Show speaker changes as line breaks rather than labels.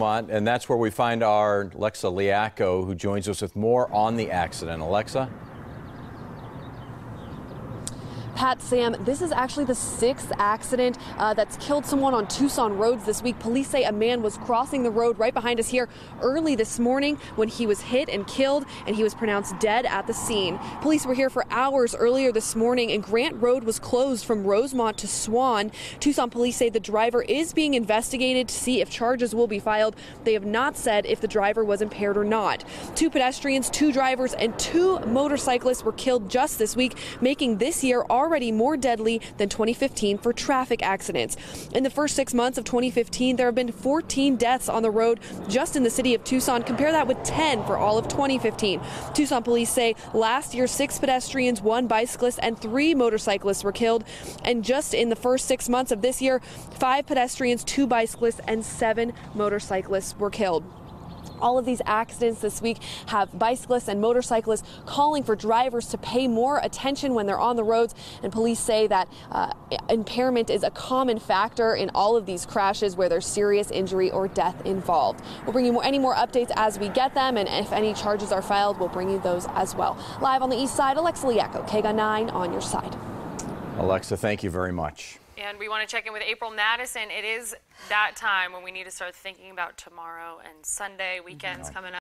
And that's where we find our Alexa Liacco, who joins us with more on the accident. Alexa?
Pat, Sam, this is actually the sixth accident uh, that's killed someone on Tucson roads this week. Police say a man was crossing the road right behind us here early this morning when he was hit and killed, and he was pronounced dead at the scene. Police were here for hours earlier this morning, and Grant Road was closed from Rosemont to Swan. Tucson police say the driver is being investigated to see if charges will be filed. They have not said if the driver was impaired or not. Two pedestrians, two drivers, and two motorcyclists were killed just this week, making this year our already more deadly than 2015 for traffic accidents. In the first six months of 2015, there have been 14 deaths on the road just in the city of Tucson. Compare that with 10 for all of 2015. Tucson police say last year, six pedestrians, one bicyclist, and three motorcyclists were killed. And just in the first six months of this year, five pedestrians, two bicyclists, and seven motorcyclists were killed. All of these accidents this week have bicyclists and motorcyclists calling for drivers to pay more attention when they're on the roads. And police say that uh, impairment is a common factor in all of these crashes where there's serious injury or death involved. We'll bring you more, any more updates as we get them, and if any charges are filed, we'll bring you those as well. Live on the east side, Alexa Liacco, KGUN 9 on your side.
Alexa, thank you very much.
And we want to check in with April Madison. It is that time when we need to start thinking about tomorrow and Sunday, weekends coming up.